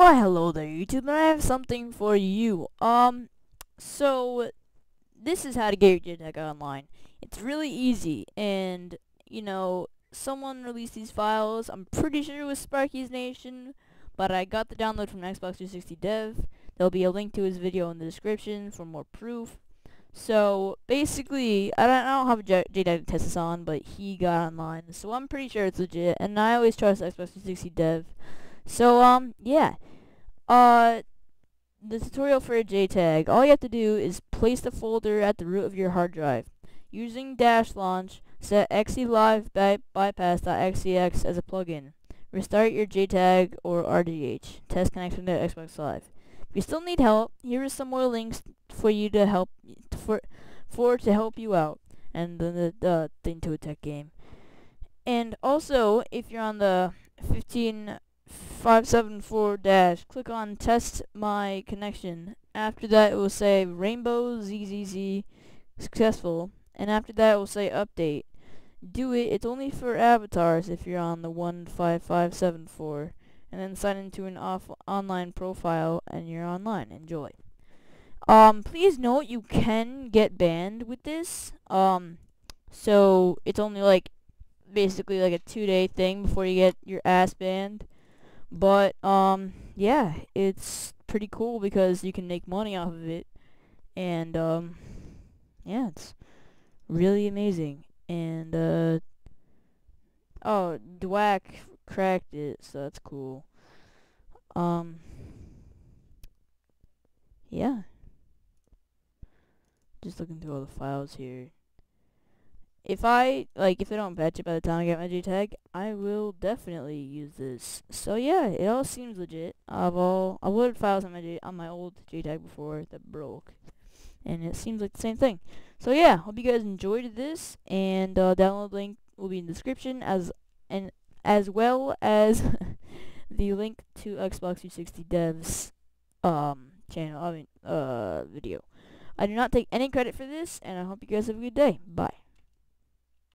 Why hello there YouTube and I have something for you. Um so this is how to get your online. It's really easy and you know someone released these files. I'm pretty sure it was Sparky's Nation, but I got the download from Xbox 360 Dev. There'll be a link to his video in the description for more proof. So basically, I don't, I don't have a to test this on, but he got online, so I'm pretty sure it's legit. And I always trust Xbox 360 Dev. So um yeah, uh the tutorial for a JTAG. All you have to do is place the folder at the root of your hard drive. Using dash launch, set xelive by bypass.xex as a plugin. Restart your JTAG or RGH. Test connection to Xbox Live. If you still need help, here are some more links for you to help for for to help you out and the the, the Intuit Tech game. And also, if you're on the 15574 dash, click on test my connection. After that, it will say rainbow ZZZ successful, and after that, it will say update. Do it. It's only for avatars if you're on the 15574 and then sign into an off online profile and you're online. Enjoy. Um, please note you can get banned with this. Um, so it's only like basically like a two day thing before you get your ass banned. But um, yeah, it's pretty cool because you can make money off of it, and um, yeah, it's really amazing. And uh, oh, Dwack cracked it, so that's cool. Um, yeah. Just looking through all the files here. If I, like, if I don't patch it by the time I get my JTAG, I will definitely use this. So yeah, it all seems legit. I've all, I loaded files on my J, on my old JTAG before that broke. And it seems like the same thing. So yeah, hope you guys enjoyed this, and uh, download link will be in the description as and as well as the link to Xbox 360 Dev's um channel, I mean, uh, video. I do not take any credit for this, and I hope you guys have a good day. Bye.